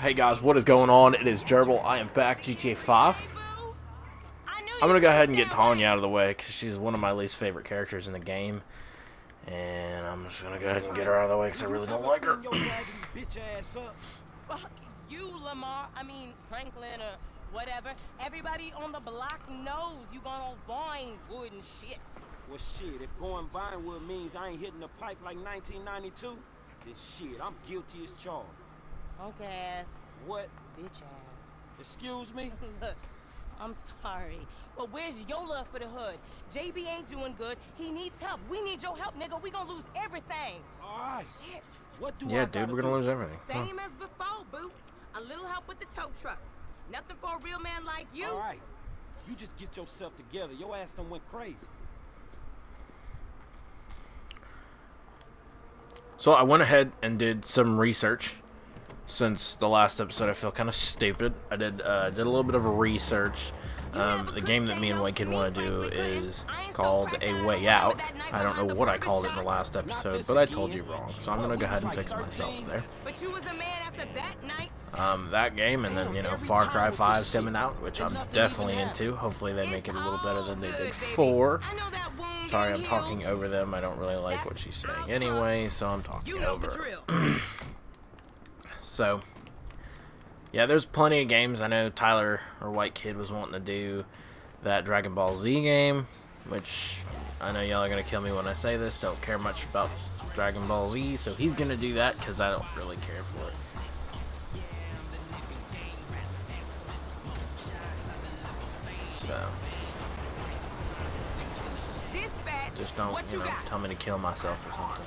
Hey guys, what is going on? It is Gerbil. I am back, GTA 5. I'm gonna go ahead and get Tanya out of the way because she's one of my least favorite characters in the game. And I'm just gonna go ahead and get her out of the way because I really don't like her. Fuck you, Lamar. I mean, Franklin or whatever. Everybody on the block knows you going on Vinewood and shit. Well, shit, if going Vinewood means I ain't hitting the pipe like 1992, then shit, I'm guilty as charged. Punk ass. What? Bitch ass. Excuse me? Look, I'm sorry. But where's your love for the hood? JB ain't doing good. He needs help. We need your help, nigga. We gonna lose everything. Alright. Shit. What do Yeah, I dude, we're gonna do? lose everything. Huh. Same as before, boo. A little help with the tow truck. Nothing for a real man like you. Alright. You just get yourself together. Your ass done went crazy. So I went ahead and did some research since the last episode. I feel kind of stupid. I did uh, did a little bit of research. Um, the game that me and Wicked want to do is called A Way Out. I don't know what I called it in the last episode, but I told you wrong, so I'm going to go ahead and fix myself there. Um, that game, and then, you know, Far Cry 5 is coming out, which I'm definitely into. Hopefully they make it a little better than they did 4. Sorry, I'm talking over them. I don't really like what she's saying anyway, so I'm talking You know the over. So, yeah, there's plenty of games. I know Tyler or White Kid was wanting to do that Dragon Ball Z game, which I know y'all are gonna kill me when I say this. Don't care much about Dragon Ball Z, so he's gonna do that because I don't really care for it. So, just don't, you you know, got? tell me to kill myself or something.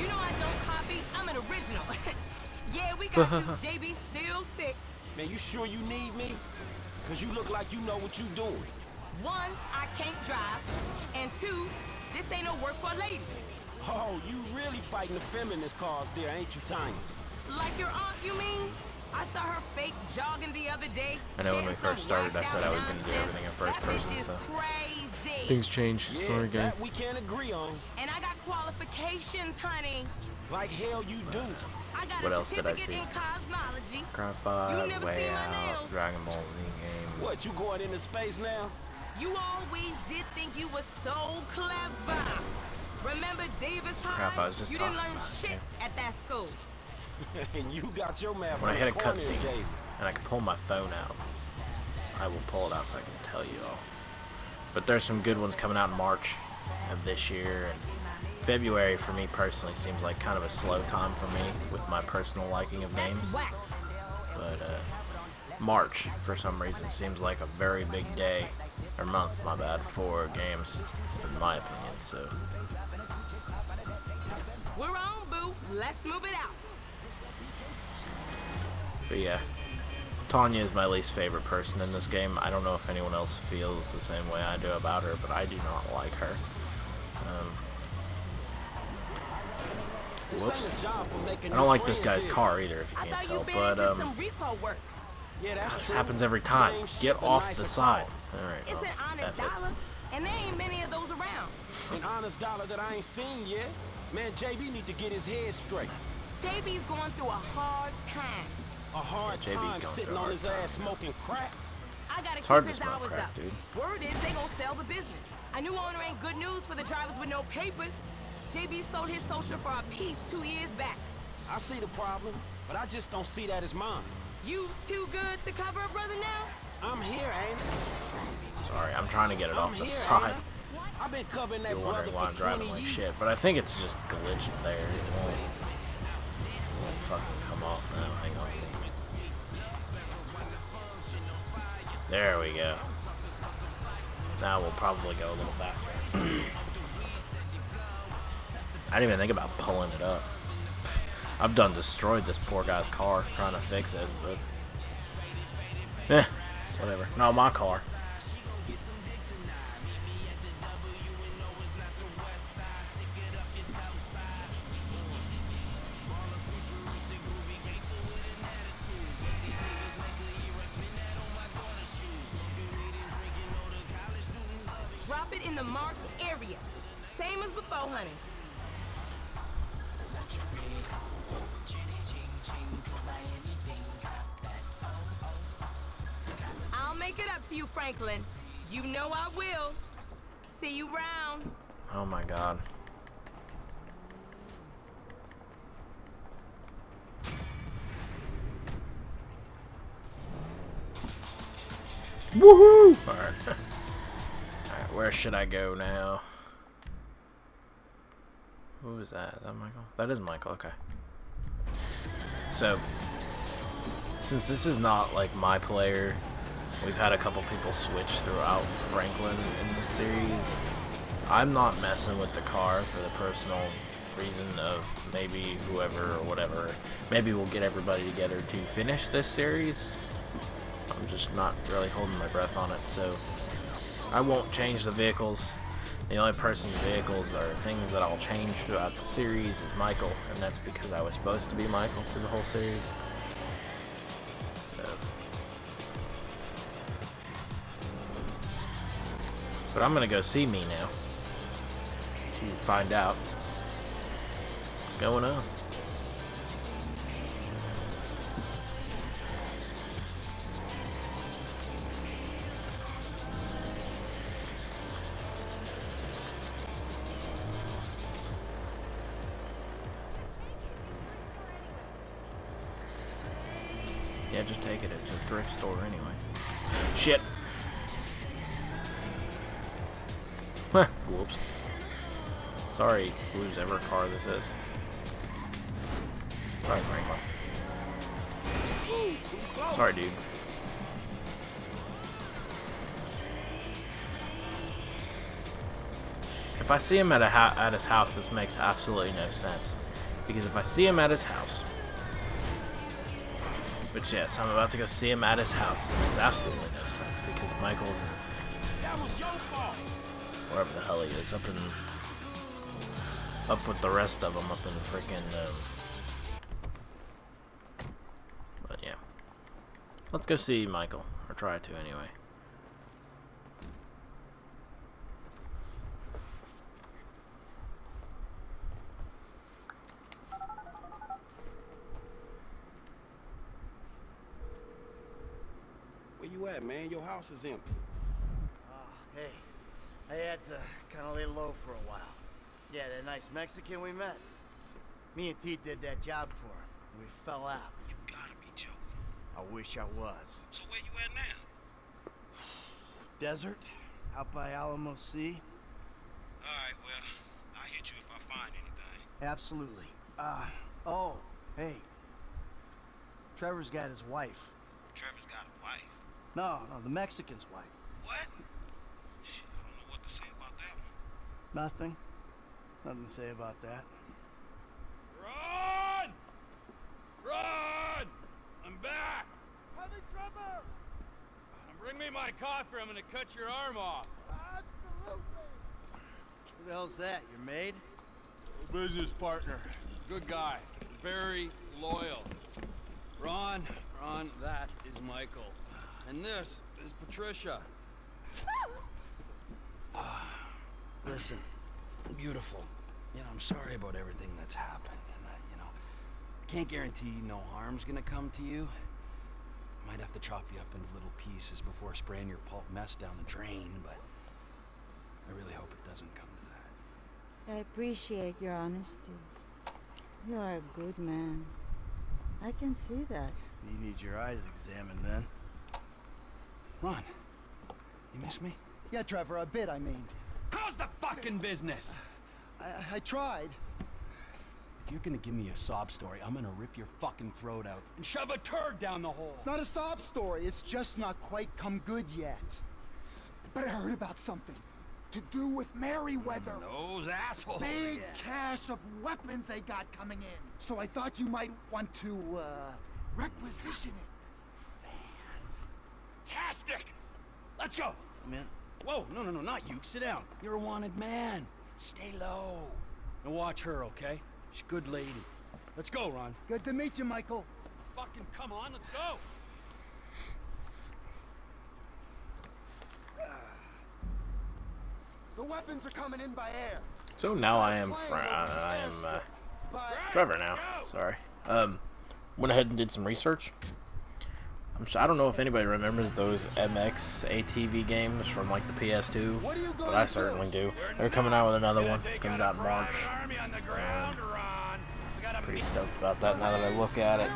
You know I don't copy. I'm an original. yeah, we got you. JB still sick. Man, you sure you need me? Cause you look like you know what you're doing. One, I can't drive. And two, this ain't no work for a lady. Oh, you really fighting the feminist cause there, ain't you, Tanya? Like your aunt, you mean? I saw her fake jogging the other day. I know when we She first started, I said I was gonna do everything in first person, is so- crazy. Things change. Yeah, Sorry, guys. we can't agree on. And I got qualifications, honey. Like hell you do. I got What a else did I see? in cosmology. Cry You 5, never Way Out. Dragon Ball Z game. What, you going into space now? You always did think you were so clever. Remember Davis High? Crap, I was just you didn't learn about shit too. at that school. and you got your math When I hit a cutscene and I can pull my phone out, I will pull it out so I can tell you all. But there's some good ones coming out in March of this year, and February for me personally seems like kind of a slow time for me with my personal liking of games. But uh, March, for some reason, seems like a very big day or month, my bad, for games, in my opinion. So We're on, boo. Let's move it out. But yeah, Tanya is my least favorite person in this game. I don't know if anyone else feels the same way I do about her, but I do not like her. Um, whoops. ain't a job for making I don't like this guy's car either, if you can't tell. But um, some repo work. Yeah, that's this happens every time. Get off the side. All right, well, an honest that's it. dollar, and there ain't many of those around. An honest dollar that I ain't seen yet. Man, JB need to get his head straight. JB's going through a hard time. A hard JB's time sitting on his ass smoking crack. I gotta hard keep to his hours crack, up. dude. Word is they gonna sell the business. A new owner ain't good news for the drivers with no papers. JB sold his social for a piece two years back. I see the problem, but I just don't see that as mine. You too good to cover a brother now? I'm here, ain't I? Sorry, I'm trying to get it I'm off the here, side. I? I've been covering that You're brother wondering why I'm for driving 20 like shit, but I think it's just glitched there. It won't, it won't fucking come off now. Hang on. There we go. Now we'll probably go a little faster. I didn't even think about pulling it up. I've done destroyed this poor guy's car trying to fix it, but eh, whatever. No, my car. Make it up to you, Franklin. You know I will. See you round. Oh my god. Woohoo! Alright. Alright, where should I go now? Who is that? Is that Michael? That is Michael, okay. So, since this is not like my player, we've had a couple people switch throughout Franklin in the series. I'm not messing with the car for the personal reason of maybe whoever or whatever. Maybe we'll get everybody together to finish this series. I'm just not really holding my breath on it, so I won't change the vehicles. The only person's vehicles are things that I'll change throughout the series is Michael, and that's because I was supposed to be Michael through the whole series. But I'm gonna go see me now. Find out what's going on. Yeah, just take it. It's a thrift store anyway. Shit. Whoops. Sorry, whose ever car this is. Sorry. Sorry, dude. If I see him at a at his house, this makes absolutely no sense. Because if I see him at his house, which yes, I'm about to go see him at his house. This makes absolutely no sense because Michael's wherever the hell he is, up in up with the rest of them, up in freaking. Um, but yeah, let's go see Michael, or try to anyway. Where you at, man? Your house is empty. Oh, hey. I had to kind of lay low for a while. Yeah, that nice Mexican we met. Me and T did that job for him. We fell out. You gotta be joking. I wish I was. So where you at now? Desert, out by Alamo Sea. Alright, well, I'll hit you if I find anything. Absolutely. Uh, oh, hey. Trevor's got his wife. Trevor's got a wife. No, no, the Mexican's wife. What? Shit, to say about that one. Nothing. Nothing to say about that. Run! Run! I'm back! Coming, Trevor! Bring me my coffee, I'm gonna cut your arm off. Absolutely! Who the hell's that? Your maid? Business partner. Good guy. Very loyal. Ron, Ron, that is Michael. And this is Patricia. Listen, beautiful. You know, I'm sorry about everything that's happened. And, uh, you know, I can't guarantee no harm's gonna come to you. Might have to chop you up into little pieces before spraying your pulp mess down the drain, but I really hope it doesn't come to that. I appreciate your honesty. You are a good man. I can see that. You need your eyes examined then. Ron, you miss me? Yeah, Trevor, a bit, I mean. How's the fucking business? I, I tried. If you're gonna give me a sob story, I'm gonna rip your fucking throat out and shove a turd down the hole. It's not a sob story, it's just not quite come good yet. But I heard about something. To do with Merryweather. Those assholes. Big cache of weapons they got coming in. So I thought you might want to, uh, requisition it. Fantastic. Let's go. Man, Whoa, no, no, no, not you. Sit down. You're a wanted man. Stay low. And watch her, okay? She's a good lady. Let's go, Ron. Good to meet you, Michael. Fucking come on, let's go. The weapons are coming in by air. So now I am Fra- I am uh, Trevor now. Sorry. Um, went ahead and did some research. I'm s- I don't know if anybody remembers those MX ATV games from like the PS2, What are you but I certainly do. They're coming out with another one. Comes out in March. Army on the ground, Ron. We gotta Pretty stoked about that now that I look at it.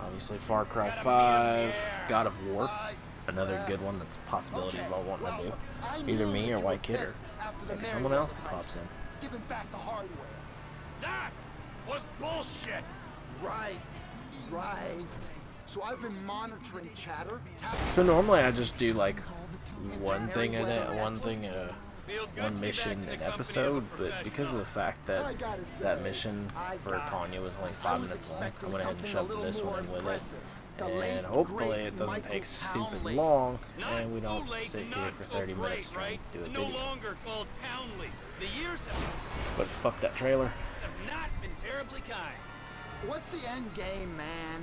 Obviously, Far Cry 5, God of War, another good one that's a possibility of all wanting to do. Either me or White Kid or pissed after the maybe someone else that pops in. Giving back the hardware. That was bullshit. Right, right. So I've been monitoring chatter, So normally I just do like one thing in it, one thing, uh, Feels good to one mission back in the an company of a episode, but because of the fact that say, that mission for Tanya was only five minutes long, I went ahead and shoved this one in with it. impressive. The late, And hopefully it doesn't Michael take stupid Townley. long, Not and we don't late, sit here for 30 great, minutes trying right? to do a No video. longer called Townley. The years have, But fuck that trailer. have not been terribly kind. What's the end game, man?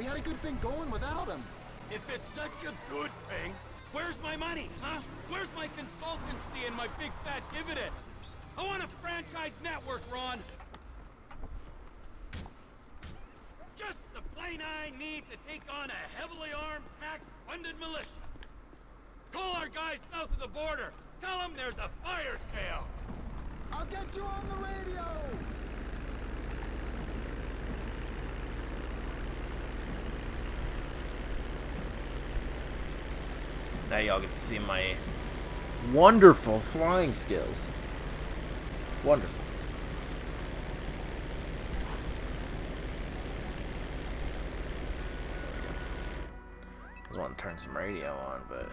We had a good thing going without him. If it's such a good thing, where's my money, huh? Where's my consultancy and my big fat dividend? I want a franchise network, Ron. Just the plane I need to take on a heavily armed, tax-funded militia. Call our guys south of the border. Tell them there's a fire sale. I'll get you on the radio. Now y'all get to see my wonderful flying skills. Wonderful. I was wanting to turn some radio on, but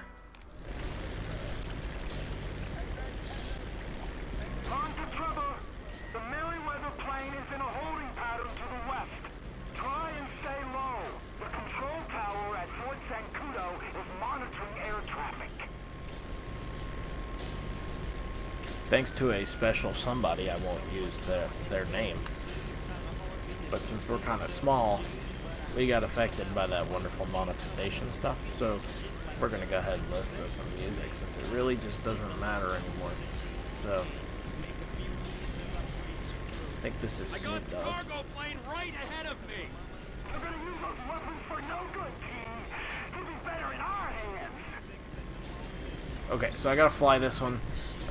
thanks to a special somebody, I won't use their their name. But since we're kind of small, we got affected by that wonderful monetization stuff. So we're gonna go ahead and listen to some music since it really just doesn't matter anymore. So I think this is I got Snoop the Dogg. cargo plane right ahead of me. You're gonna use those weapons for no good, King. You'll be better in our hands. Okay, so I gotta fly this one,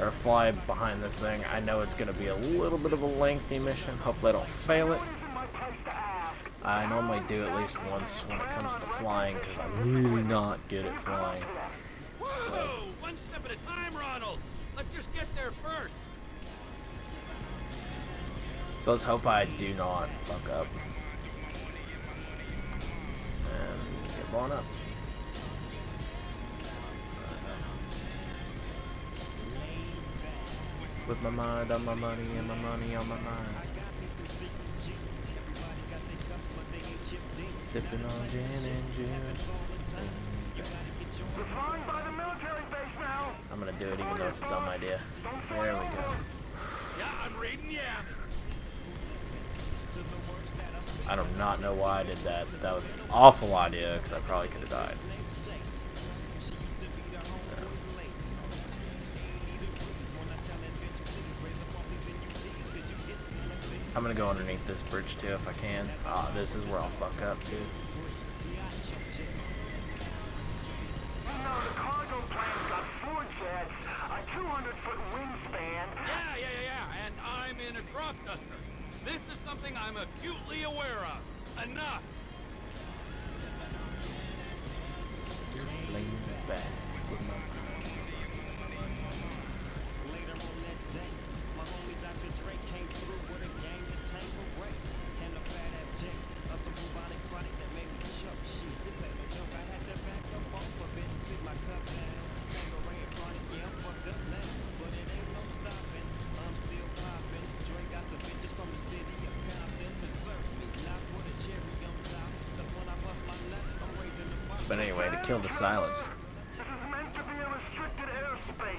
or fly behind this thing. I know it's gonna be a little bit of a lengthy mission. Hopefully I don't fail it. What isn't my place to ask? I normally do at least once when it comes to flying because I'm really not good at flying. Whoa! One step at a time, Ronald. Let's just get there first. So let's hope I do not fuck up. And get blown up. With my mind on my money and my money on my mind. Sipping on gin and juice. I'm gonna do it even though it's a dumb idea. There we go. Yeah, I'm reading yeah. I do not know why I did that, but that was an awful idea because I probably could have died. I'm gonna go underneath this bridge too if I can. Ah, this is where I'll fuck up too. You know, the cargo plane's got four jets, a 200-foot wingspan, Yeah, yeah, yeah, yeah. And I'm in a duster. This is something I'm acutely aware of. Enough. My restricted airspace.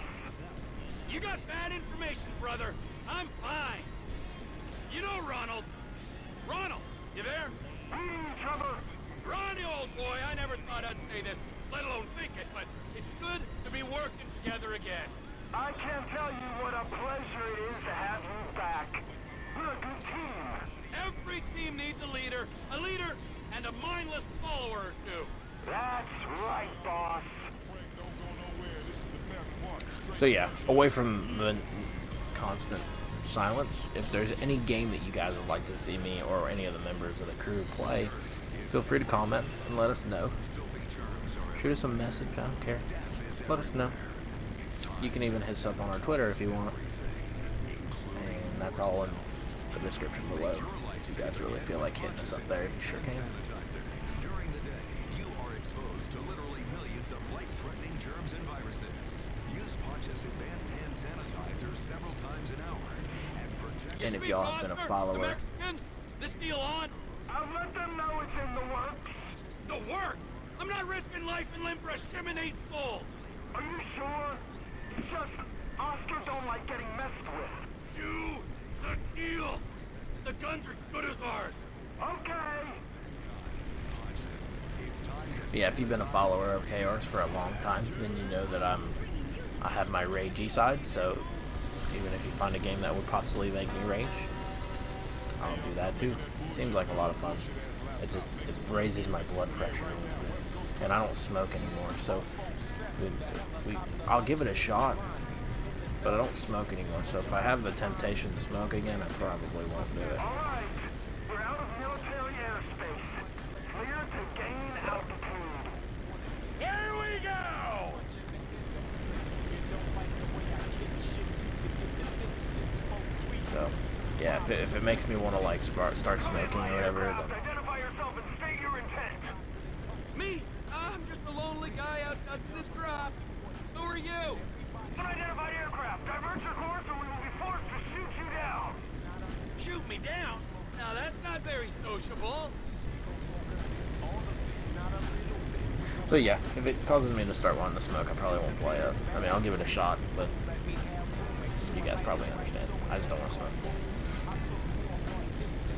You got bad information, brother. I'm fine. You know Ronald. Ronald, you there? Reading each other. Ronnie, old boy, I never thought I'd say this, let alone think it, but it's good to be working together again. I can't tell you what a pleasure it is to have you back. We're a good team. Every team needs a leader, a leader, and a mindless follower or two. That's right, boss. So yeah, away from the constant silence, if there's any game that you guys would like to see me or any of the members of the crew play, feel free to comment and let us know. Shoot us a message, I don't care. Let us know. You can even hit us up on our Twitter if you want. And that's all in the description below. If you guys really feel like hitting us up there, you sure can. Exposed to literally millions of life-threatening germs and viruses. Use Pontius Advanced Hand Sanitizer several times an hour and protect And if y'all have been a Oscar, the follower, Mexicans, this deal on? I'll let them know it's in the works. The work! I'm not risking life and limb for a Shimonade soul! Are you sure? It's just Oscar don't like getting messed with. Do the deal! The guns are good as ours! Okay. Yeah, if you've been a follower of KRs for a long time, then you know that I'm I have my ragey side, so even if you find a game that would possibly make me rage, I'll do that too. It seems like a lot of fun. It just it raises my blood pressure, and I don't smoke anymore, so we, we I'll give it a shot, but I don't smoke anymore. So if I have the temptation to smoke again, I probably won't do it. If it, if it makes me want to like start start smoking or whatever, then Identify yourself and state your intent. Me? I'm just a lonely guy out dusting his crop. So are you. Unidentified aircraft. Divert your course or we will be forced to shoot you down. Shoot me down? Now that's not very sociable. But yeah, if it causes me to start wanting to smoke, I probably won't play it. I mean, I'll give it a shot, but you guys probably understand. I just don't want to smoke.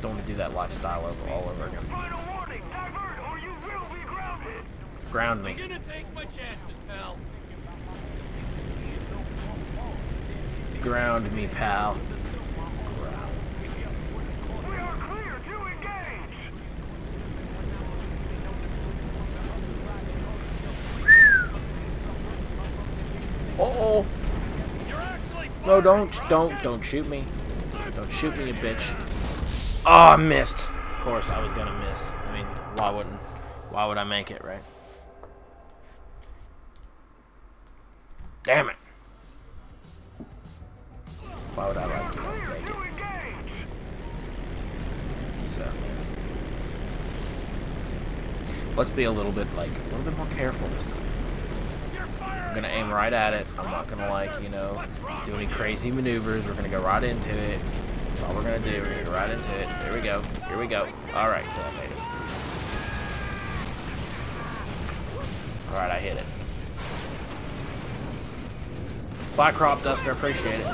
Don't want to do that lifestyle over all over again. Final warning. Divert or you will be grounded. Ground me. I'm gonna take my chances, pal. Ground me, pal. We are clear to engage. Uh oh. No, don't, don't, don't shoot me. Don't shoot me, you bitch. Oh, I missed. Of course, I was gonna miss. I mean, why wouldn't? Why would I make it, right? Damn it. Why would I like to make it? So let's be a little bit like a little bit more careful this time. I'm gonna aim right at it. I'm not gonna like you know do any crazy maneuvers. We're gonna go right into it. That's all we're gonna do. We're gonna ride into it. Here we go. Here we go. All right, cool, I made it. All right, I hit it. Black crop duster, appreciate it.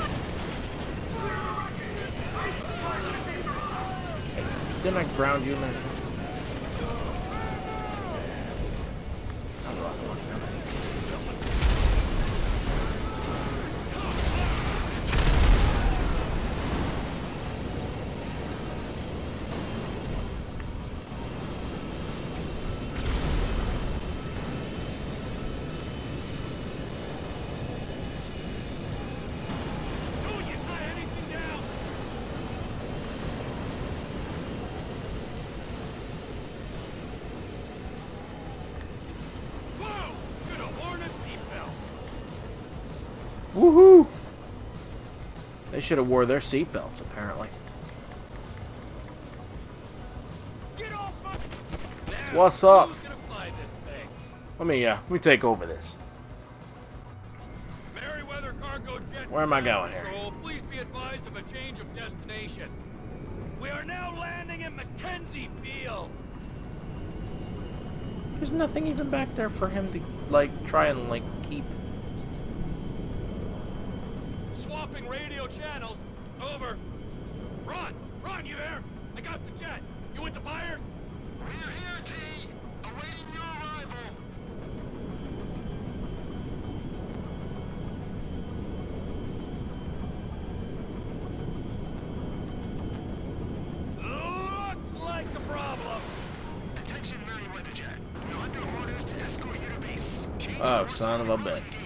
Didn't I ground you, man? Should have wore their seatbelts, apparently. Get off my... What's up? Who's gonna fly this thing? Let me, uh, let me take over this. Merryweather Cargo Jet. Where am I going here? Please be advised of a change of destination. We are now landing in McKenzie Field. There's nothing even back there for him to, like, try and, like, keep. swapping radio channels. Over. Ron! Ron, you there? I got the jet. You with the buyers? We're here, T. Awaiting your arrival. Oh, son of a bitch.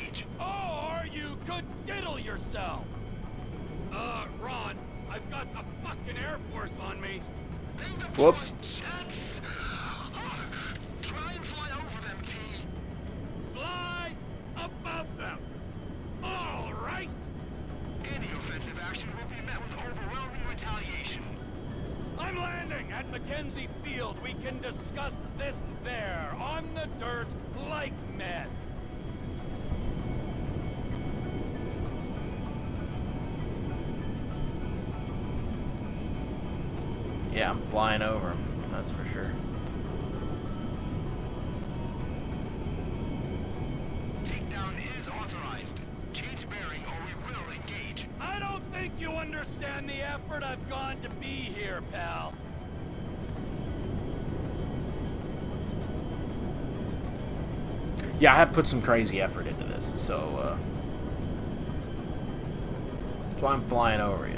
Fucking Air Force on me. Whoops. Try and fly over them, T. Fly above them. All right. Any offensive action will be met with overwhelming retaliation. I'm landing at McKenzie Field. We can discuss this Yeah, I'm flying over him. That's for sure. Takedown is authorized. Change bearing or we will engage. I don't think you understand the effort I've gone to be here, pal. Yeah, I have put some crazy effort into this, so, uh... That's why I'm flying over you.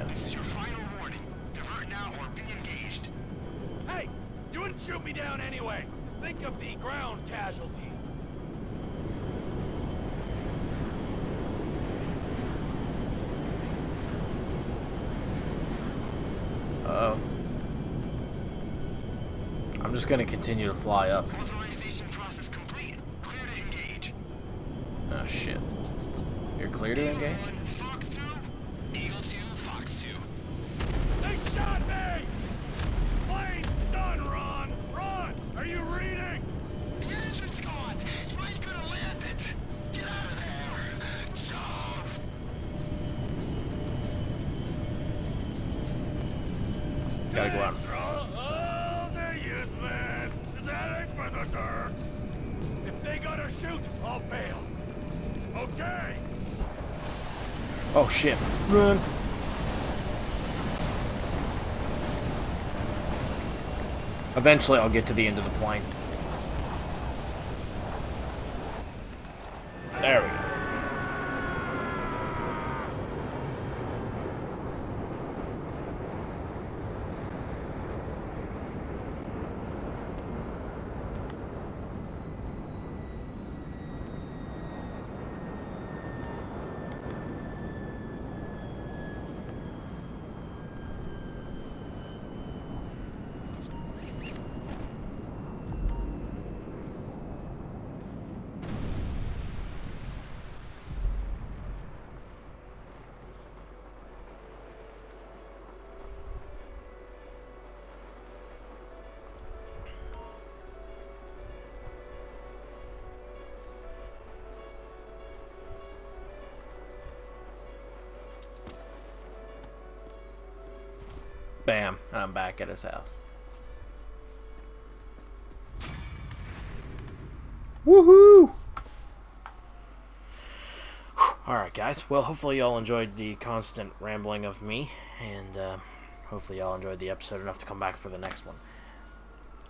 Shoot me down anyway. Think of the ground casualties. Uh-oh. I'm just gonna continue to fly up. Authorization process complete. Clear to engage. Oh, shit. You're clear to engage? Oh, shit. Run. Eventually, I'll get to the end of the plane. There we go. Bam, and I'm back at his house. Woohoo! Alright, guys. Well, hopefully y'all enjoyed the constant rambling of me, and uh, hopefully y'all enjoyed the episode enough to come back for the next one.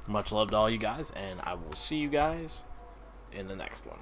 Much love to all you guys, and I will see you guys in the next one.